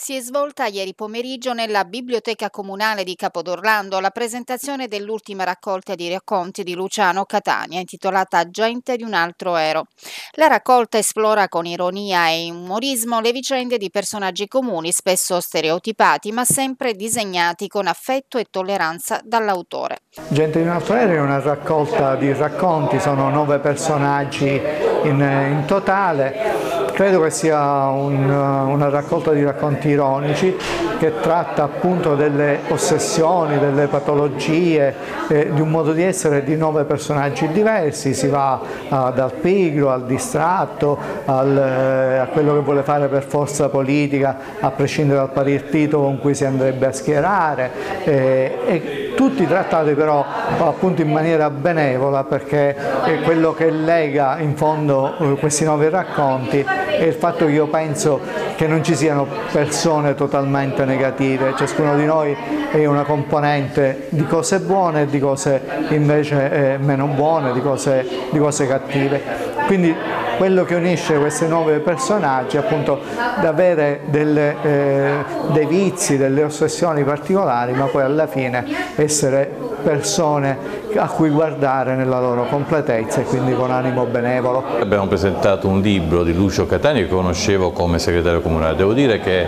Si è svolta ieri pomeriggio nella Biblioteca Comunale di Capodorlando la presentazione dell'ultima raccolta di racconti di Luciano Catania intitolata Gente di un altro ero. La raccolta esplora con ironia e umorismo le vicende di personaggi comuni, spesso stereotipati, ma sempre disegnati con affetto e tolleranza dall'autore. Gente di un altro ero è una raccolta di racconti, sono nove personaggi in, in totale Credo che sia un, una raccolta di racconti ironici che tratta appunto delle ossessioni, delle patologie, eh, di un modo di essere di nove personaggi diversi, si va uh, dal pigro al distratto, al, eh, a quello che vuole fare per forza politica, a prescindere dal partito con cui si andrebbe a schierare, eh, e tutti trattati però appunto in maniera benevola perché è quello che lega in fondo eh, questi nove racconti è il fatto che io penso che non ci siano persone totalmente negative, ciascuno di noi è una componente di cose buone e di cose invece eh, meno buone, di cose, di cose cattive. Quindi quello che unisce questi nove personaggi è appunto avere delle, eh, dei vizi, delle ossessioni particolari, ma poi alla fine essere persone a cui guardare nella loro completezza e quindi con animo benevolo. Abbiamo presentato un libro di Lucio Catania che conoscevo come segretario comunale. Devo dire che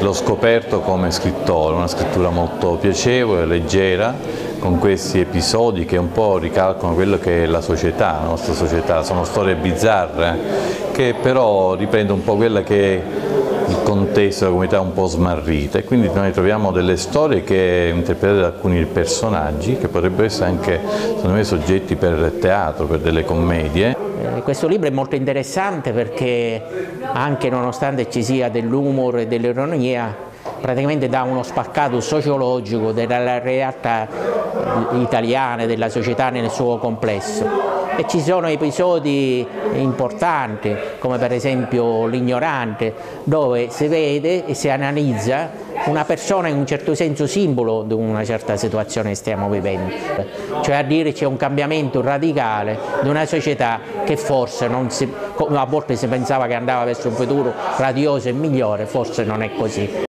l'ho scoperto come scrittore, una scrittura molto piacevole, leggera, con questi episodi che un po' ricalcano quello che è la società, la nostra società, sono storie bizzarre che però riprendono un po' quella che è il contesto della comunità un po' smarrita e quindi noi troviamo delle storie che interpretate da alcuni personaggi che potrebbero essere anche secondo me soggetti per teatro, per delle commedie. Eh, questo libro è molto interessante perché anche nonostante ci sia dell'umore e dell'ironia praticamente dà uno spaccato sociologico della realtà italiana, della società nel suo complesso. E ci sono episodi importanti, come per esempio l'ignorante, dove si vede e si analizza una persona in un certo senso simbolo di una certa situazione che stiamo vivendo, cioè a dire c'è un cambiamento radicale di una società che forse si, a volte si pensava che andava verso un futuro radioso e migliore, forse non è così.